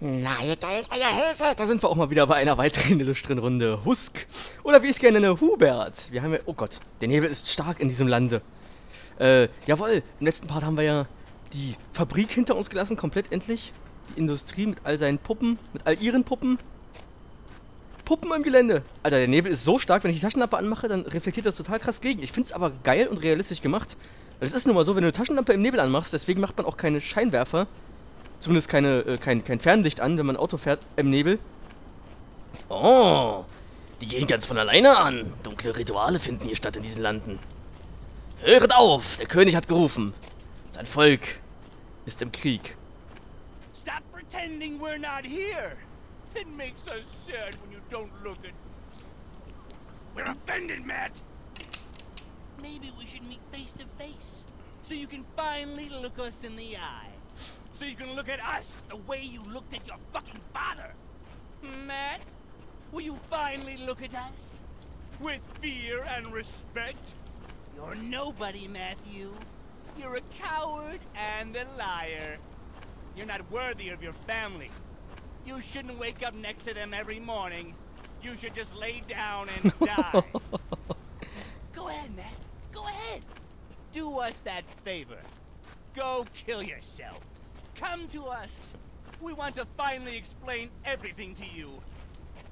Na, ihr geilen Eierhälse! Da sind wir auch mal wieder bei einer weiteren illustren Runde. Husk. Oder wie ich es gerne nenne, Hubert. Wir haben ja... Oh Gott, der Nebel ist stark in diesem Lande. Äh, jawohl. Im letzten Part haben wir ja die Fabrik hinter uns gelassen, komplett endlich. Die Industrie mit all seinen Puppen, mit all ihren Puppen. Puppen im Gelände. Alter, der Nebel ist so stark, wenn ich die Taschenlampe anmache, dann reflektiert das total krass gegen. Ich finde es aber geil und realistisch gemacht. Weil es ist nun mal so, wenn du eine Taschenlampe im Nebel anmachst, deswegen macht man auch keine Scheinwerfer, Zumindest keine, äh, kein, kein Fernlicht an, wenn man Auto fährt im Nebel. Oh, die gehen ganz von alleine an. Dunkle Rituale finden hier statt in diesen Landen. Höret auf, der König hat gerufen. Sein Volk ist im Krieg. Stop pretending we're not here. It makes us sad when you don't look at... We're offended, Matt. Maybe we should meet face to face, so you can finally look us in the eye. So you can look at us the way you looked at your fucking father. Matt, will you finally look at us? With fear and respect? You're nobody, Matthew. You're a coward and a liar. You're not worthy of your family. You shouldn't wake up next to them every morning. You should just lay down and die. Go ahead, Matt. Go ahead. Do us that favor. Go kill yourself. Come to us. We want to finally explain everything to you.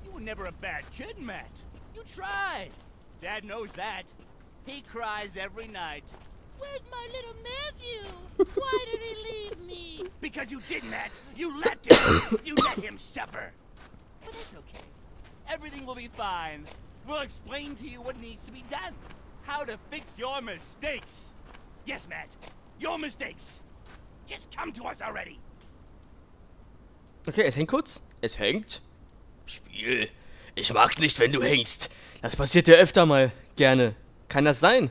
You were never a bad kid, Matt. You tried. Dad knows that. He cries every night. Where's my little Matthew? Why did he leave me? Because you did, Matt. You let him. you let him suffer. But it's okay. Everything will be fine. We'll explain to you what needs to be done. How to fix your mistakes. Yes, Matt. Your mistakes. Okay, es hängt kurz. Es hängt. Spiel. Ich mag nicht, wenn du hängst. Das passiert dir öfter mal. Gerne. Kann das sein?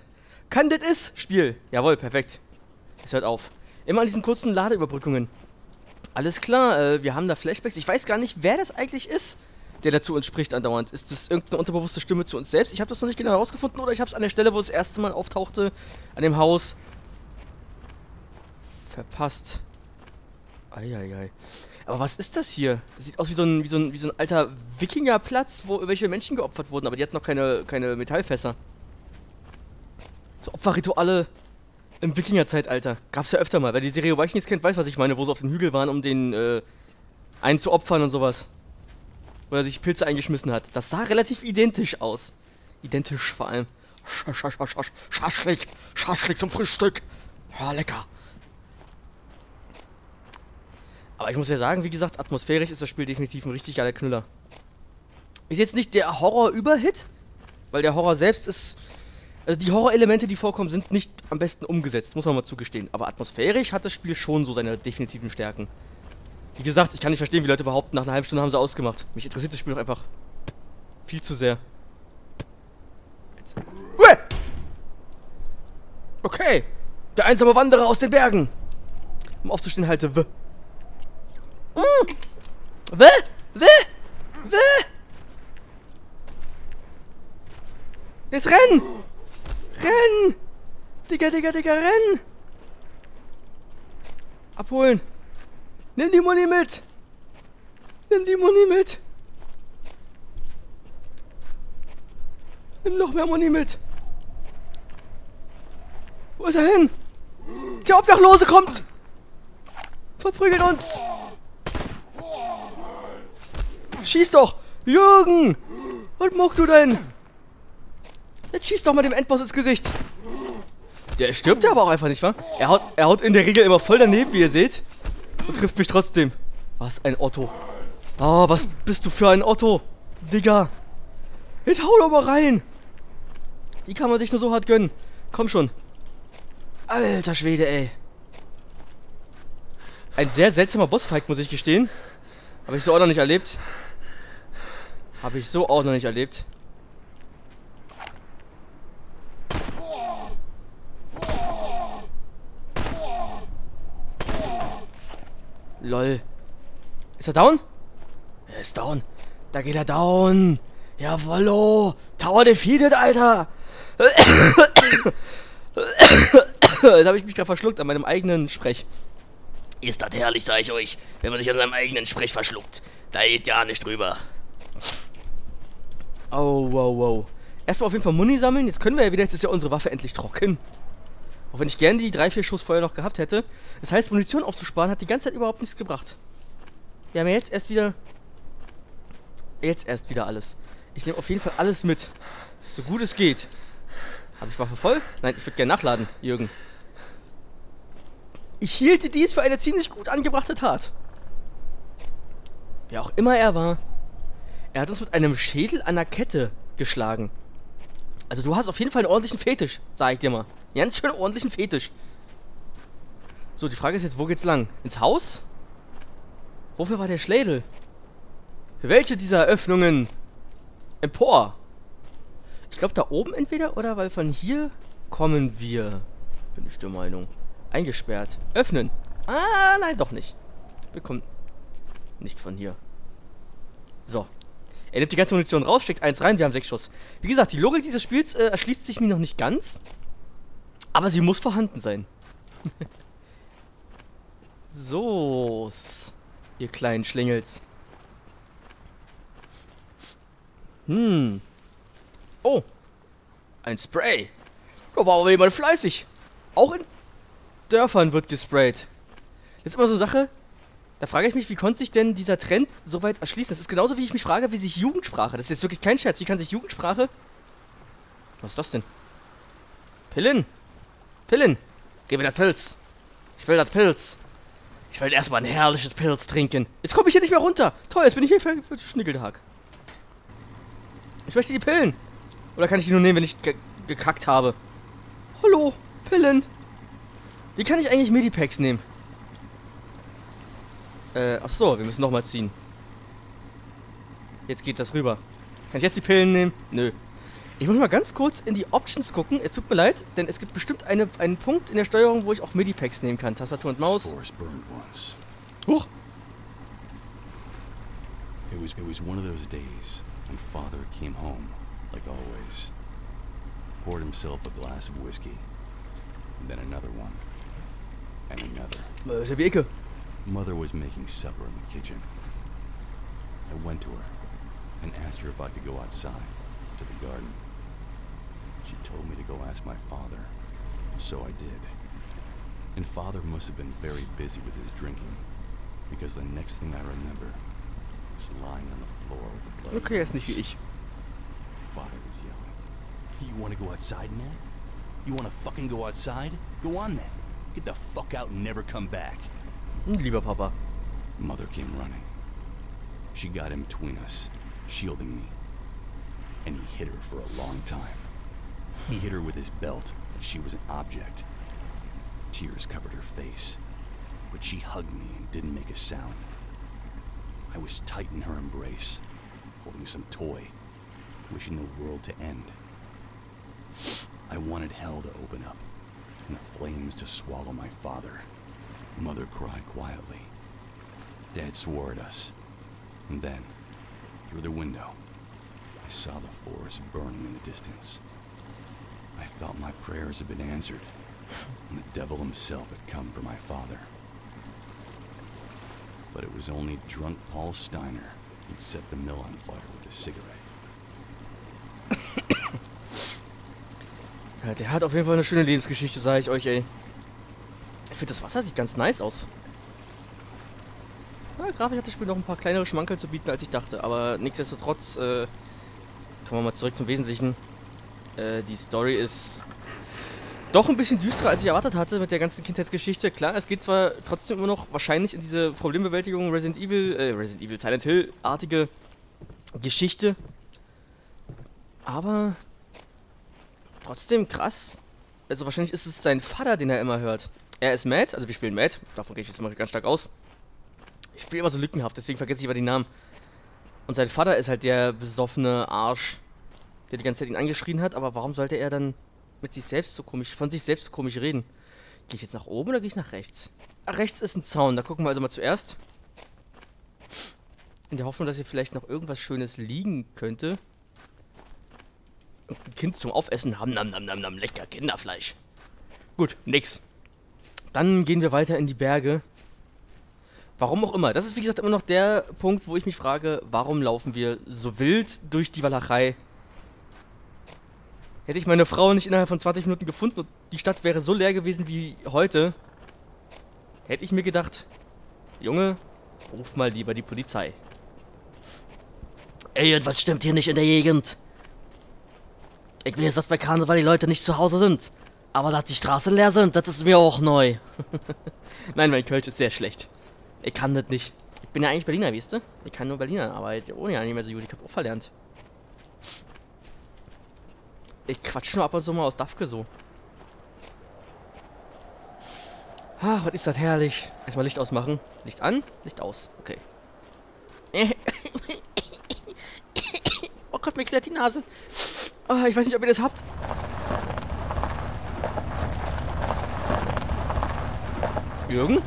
Kann das ist? Spiel. Jawohl, perfekt. Es hört auf. Immer an diesen kurzen Ladeüberbrückungen. Alles klar, äh, wir haben da Flashbacks. Ich weiß gar nicht, wer das eigentlich ist, der dazu uns spricht andauernd. Ist das irgendeine unterbewusste Stimme zu uns selbst? Ich habe das noch nicht genau herausgefunden oder ich habe es an der Stelle, wo es das erste Mal auftauchte, an dem Haus, Verpasst. Eieiei. Aber was ist das hier? Das sieht aus wie so ein, wie so ein, wie so ein alter Wikingerplatz, wo welche Menschen geopfert wurden, aber die hatten noch keine, keine Metallfässer. So Opferrituale im Wikingerzeitalter. Gab's ja öfter mal. Wer die Serie Vikings kennt, weiß, was ich meine, wo sie auf den Hügel waren, um den äh, einen zu opfern und sowas. Oder sich Pilze eingeschmissen hat. Das sah relativ identisch aus. Identisch vor allem. Schaschlik. Schaschlik zum Frühstück. Ja, lecker. Aber ich muss ja sagen, wie gesagt, atmosphärisch ist das Spiel definitiv ein richtig geiler Knüller. Ist jetzt nicht der Horror-Überhit, weil der Horror selbst ist... Also die Horror-Elemente, die vorkommen, sind nicht am besten umgesetzt, muss man mal zugestehen. Aber atmosphärisch hat das Spiel schon so seine definitiven Stärken. Wie gesagt, ich kann nicht verstehen, wie Leute behaupten, nach einer halben Stunde haben sie ausgemacht. Mich interessiert das Spiel doch einfach viel zu sehr. Okay. Der einsame Wanderer aus den Bergen. Um aufzustehen, halte W. Wä? Wä? Wä? Jetzt renn! Renn! Digga, Digga, Digga, renn! Abholen! Nimm die Muni mit! Nimm die Muni mit! Nimm noch mehr Muni mit! Wo ist er hin? Der Obdachlose kommt! Verprügelt uns! Schieß doch! Jürgen! Was machst du denn? Jetzt schieß doch mal dem Endboss ins Gesicht. Der stirbt ja aber auch einfach nicht, wa? Er haut, er haut in der Regel immer voll daneben, wie ihr seht. Und trifft mich trotzdem. Was ein Otto. Oh, was bist du für ein Otto? Digga. Jetzt hau doch mal rein. Wie kann man sich nur so hart gönnen? Komm schon. Alter Schwede, ey. Ein sehr seltsamer Bossfight, muss ich gestehen. Habe ich so auch noch nicht erlebt. Habe ich so auch noch nicht erlebt. Lol. Ist er down? Er ist down. Da geht er down. Jawollo. Tower defeated, Alter. Jetzt habe ich mich gerade verschluckt an meinem eigenen Sprech. Ist das herrlich, sag ich euch, wenn man sich an seinem eigenen Sprech verschluckt. Da geht ja nicht drüber. Oh, wow, wow. Erstmal auf jeden Fall Muni sammeln. Jetzt können wir ja wieder, jetzt ist ja unsere Waffe endlich trocken. Auch wenn ich gerne die 3-4 Schuss vorher noch gehabt hätte. Das heißt, Munition aufzusparen hat die ganze Zeit überhaupt nichts gebracht. Wir haben ja jetzt erst wieder... Jetzt erst wieder alles. Ich nehme auf jeden Fall alles mit. So gut es geht. Habe ich Waffe voll? Nein, ich würde gerne nachladen, Jürgen. Ich hielte dies für eine ziemlich gut angebrachte Tat. Wer auch immer er war, er hat uns mit einem Schädel an der Kette geschlagen. Also du hast auf jeden Fall einen ordentlichen Fetisch, sag ich dir mal. Ganz schön ordentlichen Fetisch. So, die Frage ist jetzt, wo geht's lang? Ins Haus? Wofür war der Schädel? Für welche dieser Öffnungen? Empor. Ich glaube da oben entweder oder weil von hier kommen wir. Bin ich der Meinung. Eingesperrt. Öffnen. Ah, nein, doch nicht. Wir kommen nicht von hier. So. Er nimmt die ganze Munition raus, steckt eins rein, wir haben sechs Schuss. Wie gesagt, die Logik dieses Spiels äh, erschließt sich mir noch nicht ganz. Aber sie muss vorhanden sein. so, ihr kleinen Schlingels. Hm. Oh. Ein Spray. Da war aber jemand fleißig. Auch in Dörfern wird gesprayt. Das ist immer so eine Sache, da frage ich mich, wie konnte sich denn dieser Trend so weit erschließen? Das ist genauso, wie ich mich frage, wie sich Jugendsprache, das ist jetzt wirklich kein Scherz, wie kann sich Jugendsprache... Was ist das denn? Pillen? Pillen! Gib mir das Pilz! Ich will das Pilz! Ich will erstmal ein herrliches Pilz trinken. Jetzt komme ich hier nicht mehr runter. Toll, jetzt bin ich hier für, für Schnickeltag. Ich möchte die Pillen. Oder kann ich die nur nehmen, wenn ich ge gekackt habe? Hallo, Pillen. Wie kann ich eigentlich Medipacks nehmen? Äh, ach so, wir müssen nochmal ziehen. Jetzt geht das rüber. Kann ich jetzt die Pillen nehmen? Nö. Ich muss mal ganz kurz in die Options gucken. Es tut mir leid, denn es gibt bestimmt eine, einen Punkt in der Steuerung, wo ich auch Medipacks nehmen kann. Tastatur und Maus. Huch! It was, it was one of those days when father came home, like always. Poured himself a glass of whiskey. And then another one. And another. Äh, ist ja wie Ecke. Mother was making supper in the kitchen. I went to her and asked her if I could go outside to the garden. She told me to go ask my father, so I did. And father must have been very busy with his drinking, because the next thing I remember was lying on the floor with the blood. Okay, ist nicht wie ich. Father was yelling. You want to go outside, man? You want to fucking go outside? Go on then. Get the fuck out and never come back. Hm, lieber Papa. Mother came running. She got in between us, shielding me. And he hit her for a long time. He hit her with his belt like she was an object. Tears covered her face, but she hugged me and didn't make a sound. I was tight in her embrace, holding some toy, wishing the world to end. I wanted hell to open up, and the flames to swallow my father. Mother cried quietly. Dad swore at us. And then, through the window, I saw the forest burning in the distance. I thought my prayers had been answered, and the devil himself had come for my father. But it was only drunk Paul Steiner who'd set the mill on fire with a cigarette. Der hat auf jeden Fall eine schöne Lebensgeschichte, sage ich euch, ey. Ich finde, das Wasser sieht ganz nice aus. Ja, Grafik hat das Spiel noch ein paar kleinere Schmankerl zu bieten, als ich dachte. Aber nichtsdestotrotz, äh, kommen wir mal zurück zum Wesentlichen. Äh, die Story ist doch ein bisschen düsterer, als ich erwartet hatte mit der ganzen Kindheitsgeschichte. Klar, es geht zwar trotzdem immer noch wahrscheinlich in diese Problembewältigung Resident Evil, äh, Resident Evil, Silent Hill-artige Geschichte. Aber trotzdem krass. Also wahrscheinlich ist es sein Vater, den er immer hört. Er ist Matt, also wir spielen Matt, davon gehe ich jetzt mal ganz stark aus. Ich spiele immer so lückenhaft, deswegen vergesse ich immer die Namen. Und sein Vater ist halt der besoffene Arsch, der die ganze Zeit ihn angeschrien hat, aber warum sollte er dann mit sich selbst so komisch, von sich selbst so komisch reden? Gehe ich jetzt nach oben oder gehe ich nach rechts? Ach, rechts ist ein Zaun, da gucken wir also mal zuerst. In der Hoffnung, dass hier vielleicht noch irgendwas Schönes liegen könnte. Ein Kind zum Aufessen. Nam, nam, nam, nam, nam, lecker Kinderfleisch. Gut, nix. Dann gehen wir weiter in die Berge. Warum auch immer. Das ist wie gesagt immer noch der Punkt, wo ich mich frage, warum laufen wir so wild durch die Walachei? Hätte ich meine Frau nicht innerhalb von 20 Minuten gefunden und die Stadt wäre so leer gewesen wie heute, hätte ich mir gedacht, Junge, ruf mal lieber die Polizei. Ey, irgendwas stimmt hier nicht in der Gegend. Ich weiß, dass bei Karneval die Leute nicht zu Hause sind. Aber dass die Straßen leer sind, das ist mir auch neu. Nein, mein Kölsch ist sehr schlecht. Ich kann das nicht. Ich bin ja eigentlich Berliner, weißt du? Ich kann nur Berliner, aber ohne ja nicht mehr so gut. Ich hab auch verlernt. Ich quatsch nur ab und zu mal aus Dafke so. Ach, was ist das herrlich. Erstmal Licht ausmachen. Licht an, Licht aus. Okay. oh Gott, mir klärt die Nase. Oh, ich weiß nicht, ob ihr das habt. Jürgen?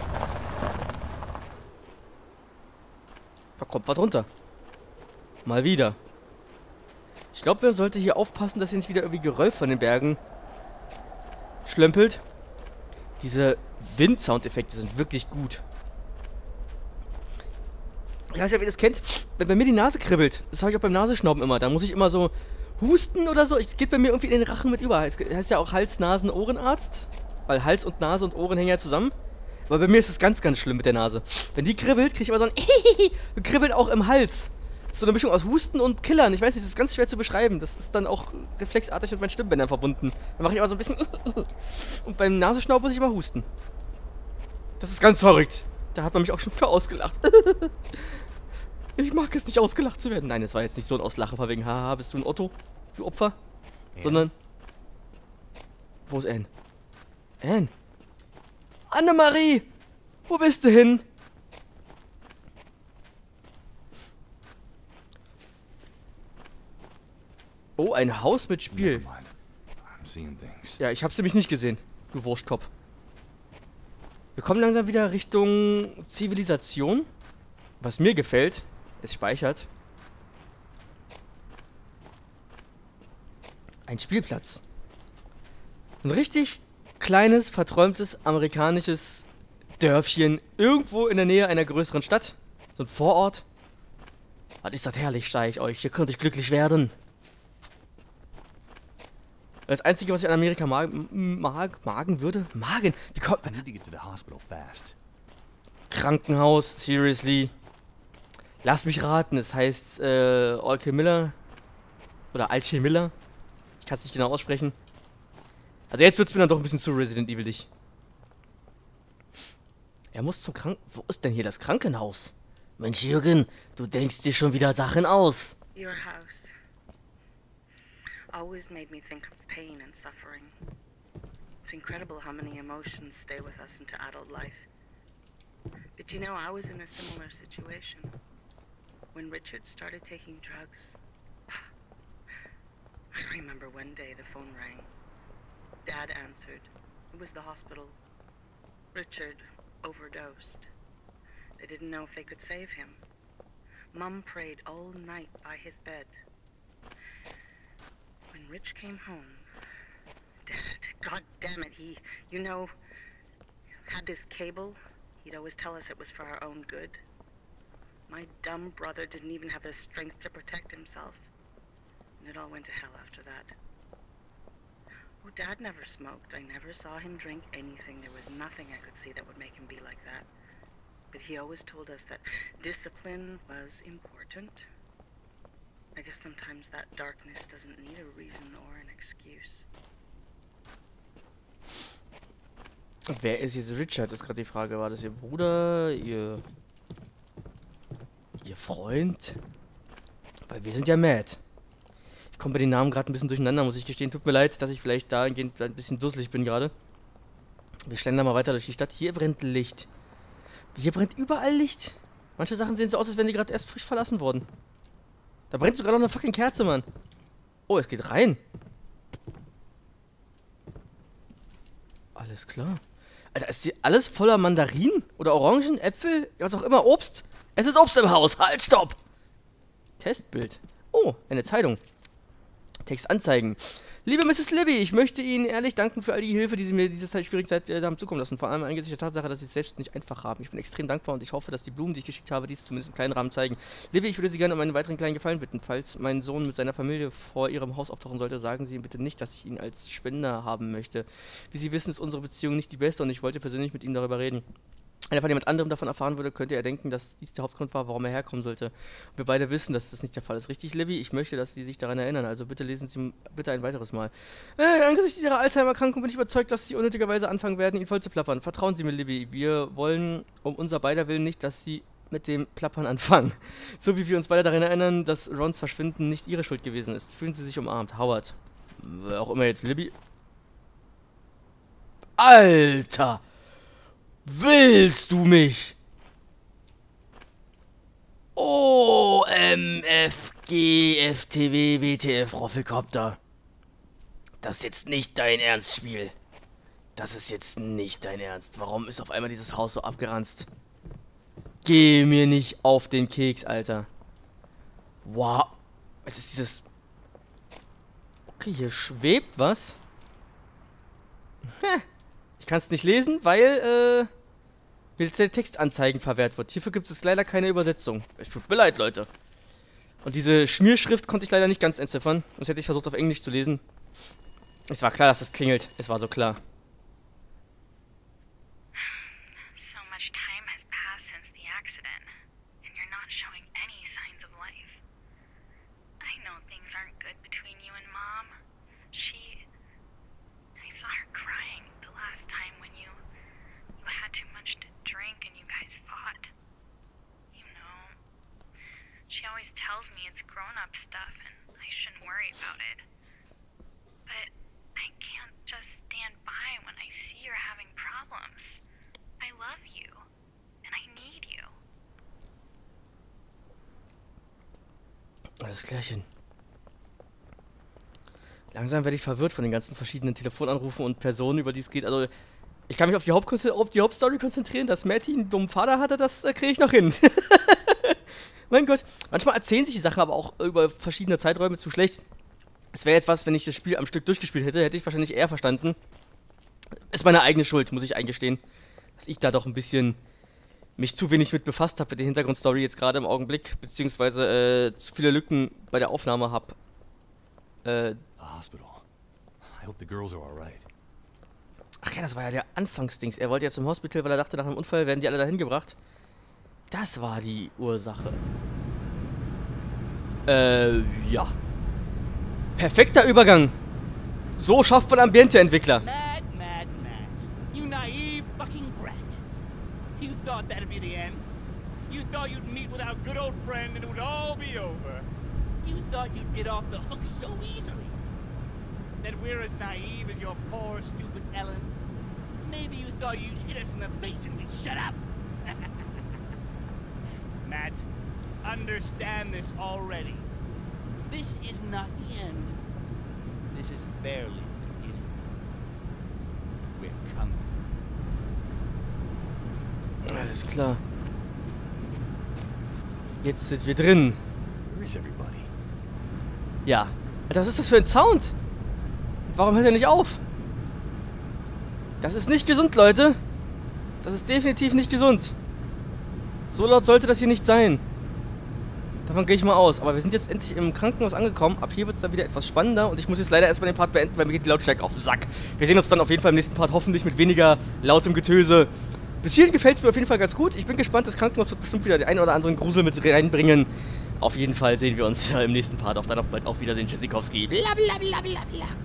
Da kommt was runter. Mal wieder. Ich glaube, man sollte hier aufpassen, dass hier nicht wieder irgendwie Geröll von den Bergen schlömpelt. Diese Wind-Soundeffekte sind wirklich gut. Ich weiß nicht, ob ihr das kennt. Wenn bei mir die Nase kribbelt, das habe ich auch beim Nasenschnauben immer, da muss ich immer so husten oder so. Es geht bei mir irgendwie in den Rachen mit über. Es heißt ja auch Hals, Nasen, Ohrenarzt. Weil Hals und Nase und Ohren hängen ja zusammen. Aber bei mir ist es ganz, ganz schlimm mit der Nase. Wenn die kribbelt, kriege ich immer so ein Kribbeln auch im Hals. Das ist so eine Mischung aus Husten und Killern. Ich weiß nicht, das ist ganz schwer zu beschreiben. Das ist dann auch reflexartig mit meinen Stimmbändern verbunden. Dann mache ich immer so ein bisschen und beim Nasenschnauben muss ich immer husten. Das ist ganz verrückt. Da hat man mich auch schon für ausgelacht. ich mag es nicht, ausgelacht zu werden. Nein, es war jetzt nicht so ein Auslachen von wegen, haha, bist du ein Otto, du Opfer? Ja. Sondern, wo ist Anne? Anne? Annemarie! Wo bist du hin? Oh, ein Haus mit Spiel. Ja, ich hab's nämlich nicht gesehen, du Wurstkopf. Wir kommen langsam wieder Richtung Zivilisation. Was mir gefällt, es speichert. Ein Spielplatz. Ein richtig kleines, verträumtes amerikanisches Dörfchen irgendwo in der Nähe einer größeren Stadt. So ein Vorort. Was ist das herrlich, sage ich euch. Hier könnte ich glücklich werden. Das Einzige, was ich an Amerika mag, mag magen würde, magen, wie kommt. Krankenhaus, seriously. Lass mich raten, es heißt äh, Olke Miller. Oder Altje Miller. Ich kann es nicht genau aussprechen. Also jetzt wird es mir dann doch ein bisschen zu Resident Evil dich. Er muss zum Kranken... Wo ist denn hier das Krankenhaus? Mensch, Jürgen, du denkst dir schon wieder Sachen aus. Your house always made me think of pain and suffering. It's incredible how many emotions stay with us into adult life. But you know, I was in a similar situation. When Richard started taking drugs, I remember one day the phone rang. Dad answered. It was the hospital. Richard overdosed. They didn't know if they could save him. Mum prayed all night by his bed. When Rich came home, Dad, God damn it, he, you know, had this cable. He'd always tell us it was for our own good. My dumb brother didn't even have the strength to protect himself. And it all went to hell after that. Oh, Dad never smoked. I never saw him drink anything. There was nothing I could see that would make him be like that. But he always told us that discipline was important. I guess sometimes that darkness doesn't need a reason or an excuse. Wer ist jetzt Richard? Ist gerade die Frage. War das Ihr Bruder? Ihr. Ihr Freund? Weil wir sind ja mad. Ich komme bei den Namen gerade ein bisschen durcheinander, muss ich gestehen. Tut mir leid, dass ich vielleicht dahingehend ein bisschen dusselig bin gerade. Wir stellen da mal weiter durch die Stadt. Hier brennt Licht. Hier brennt überall Licht. Manche Sachen sehen so aus, als wären die gerade erst frisch verlassen worden. Da brennt sogar noch eine fucking Kerze, Mann. Oh, es geht rein. Alles klar. Alter, ist hier alles voller Mandarinen? Oder Orangen, Äpfel, was auch immer, Obst? Es ist Obst im Haus. Halt, stopp! Testbild. Oh, eine Zeitung. Text anzeigen. Liebe Mrs. Libby, ich möchte Ihnen ehrlich danken für all die Hilfe, die Sie mir diese Zeit schwierige Zeit äh, haben zukommen lassen. Vor allem angesichts der Tatsache, dass Sie es selbst nicht einfach haben. Ich bin extrem dankbar und ich hoffe, dass die Blumen, die ich geschickt habe, dies zumindest im kleinen Rahmen zeigen. Libby, ich würde Sie gerne um einen weiteren kleinen Gefallen bitten. Falls mein Sohn mit seiner Familie vor Ihrem Haus auftauchen sollte, sagen Sie ihm bitte nicht, dass ich ihn als Spender haben möchte. Wie Sie wissen, ist unsere Beziehung nicht die beste und ich wollte persönlich mit Ihnen darüber reden. Wenn er von jemand anderem davon erfahren würde, könnte er denken, dass dies der Hauptgrund war, warum er herkommen sollte. Wir beide wissen, dass das nicht der Fall ist. Richtig, Libby? Ich möchte, dass Sie sich daran erinnern. Also bitte lesen Sie bitte ein weiteres Mal. Äh, angesichts Ihrer Alzheimer-Erkrankung bin ich überzeugt, dass Sie unnötigerweise anfangen werden, ihn voll zu plappern. Vertrauen Sie mir, Libby. Wir wollen um unser beider Willen nicht, dass Sie mit dem Plappern anfangen. So wie wir uns beide daran erinnern, dass Rons Verschwinden nicht Ihre Schuld gewesen ist. Fühlen Sie sich umarmt. Howard. Wer auch immer jetzt Libby. Alter! Willst du mich? O, M, F, Roffelkopter. Das ist jetzt nicht dein Ernstspiel. Das ist jetzt nicht dein Ernst. Warum ist auf einmal dieses Haus so abgeranzt? Geh mir nicht auf den Keks, Alter. Wow. Es ist dieses... Okay, hier schwebt was. Ich kann es nicht lesen, weil, äh mir der Textanzeigen verwehrt wird. Hierfür gibt es leider keine Übersetzung. Es tut mir leid, Leute. Und diese Schmierschrift konnte ich leider nicht ganz entziffern. Sonst hätte ich versucht, auf Englisch zu lesen. Es war klar, dass es klingelt. Es war so klar. So much time has passed since the accident, and you're not showing any signs of life. I know things aren't good between you and Mom. She. I saw her crying the last time when you. you had too much to drink and you guys fought. You know. She always tells me it's grown up stuff and I shouldn't worry about it. But I can't just stand by when I see you're having problems. I love you, and I need you. Alles klärchen. Langsam werde ich verwirrt von den ganzen verschiedenen Telefonanrufen und Personen, über die es geht. Also, ich kann mich auf die, Hauptkonze- auf die Hauptstory konzentrieren, dass Matty einen dummen Vater hatte, das äh, kriege ich noch hin. mein Gott. Manchmal erzählen sich die Sachen aber auch über verschiedene Zeiträume zu schlecht. Es wäre jetzt was, wenn ich das Spiel am Stück durchgespielt hätte, hätte ich wahrscheinlich eher verstanden. Ist meine eigene Schuld, muss ich eingestehen. Dass ich da doch ein bisschen mich zu wenig mit befasst habe mit der Hintergrundstory jetzt gerade im Augenblick, beziehungsweise äh, zu viele Lücken bei der Aufnahme habe. Äh, ach ja, das war ja der Anfangsdings. Er wollte ja zum Hospital, weil er dachte, nach einem Unfall werden die alle dahin gebracht. Das war die Ursache. Äh, ja. Perfekter Übergang. So schafft man Ambiente-Entwickler. Matt, Matt, Matt. You naive fucking brat. You thought that'd be the end. You thought you'd meet with our good old friend and it would all be over. You thought you'd get off the hook so easily. That we're as naive as your poor, stupid Ellen. Maybe you thought you'd hit us in the face and we'd shut up. Matt, understand this already. This is not the end. This is barely the beginning. We're coming. Alles klar. Jetzt sind wir drin. Where is everybody? Ja. Alter, was ist das für ein Sound? Warum hört er nicht auf? Das ist nicht gesund, Leute. Das ist definitiv nicht gesund. So laut sollte das hier nicht sein. Davon gehe ich mal aus. Aber wir sind jetzt endlich im Krankenhaus angekommen. Ab hier wird es dann wieder etwas spannender. Und ich muss jetzt leider erstmal den Part beenden, weil mir geht die Lautstärke auf den Sack. Wir sehen uns dann auf jeden Fall im nächsten Part hoffentlich mit weniger lautem Getöse. Bis hierhin gefällt es mir auf jeden Fall ganz gut. Ich bin gespannt. Das Krankenhaus wird bestimmt wieder den einen oder anderen Grusel mit reinbringen. Auf jeden Fall sehen wir uns im nächsten Part. Auf dann auf bald. Auf Wiedersehen. Tschüssikowski. Bla bla bla bla bla.